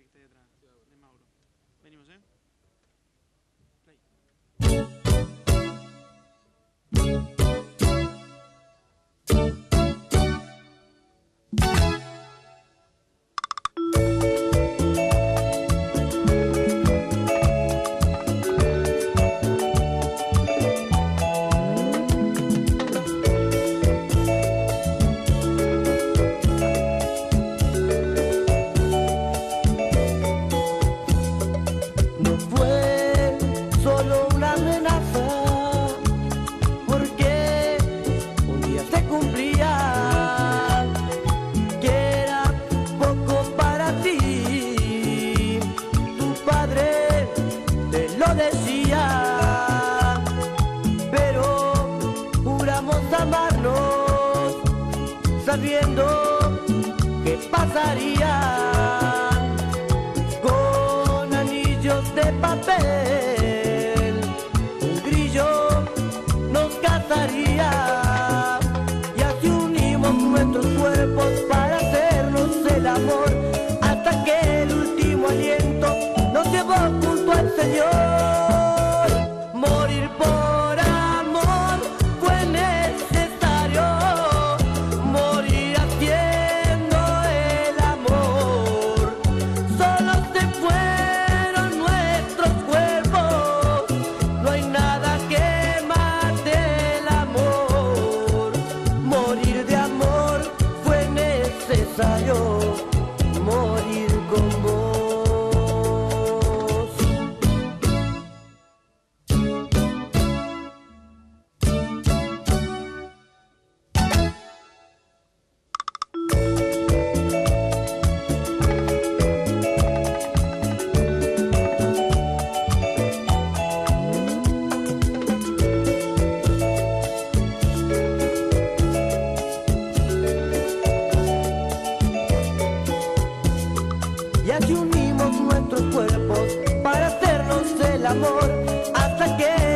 que está ahí atrás, de Mauro. Venimos, ¿eh? Padre te lo decía, pero juramos amarnos, sabiendo que pasaría con anillos de papel. Un grillo nos cazaría y así unimos nuestros cuerpos para Señor. Morir por amor fue necesario, morir haciendo el amor. Solo se fueron nuestros cuerpos, no hay nada que mate el amor. Morir de amor fue necesario, amor hasta que